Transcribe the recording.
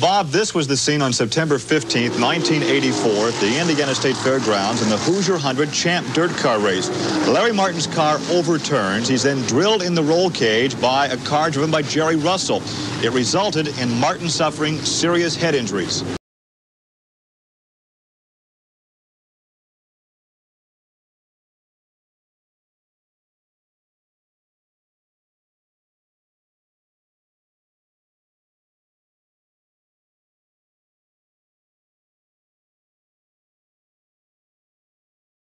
Bob, this was the scene on September 15, 1984 at the Indiana State Fairgrounds in the Hoosier 100 Champ Dirt Car Race. Larry Martin's car overturns. He's then drilled in the roll cage by a car driven by Jerry Russell. It resulted in Martin suffering serious head injuries.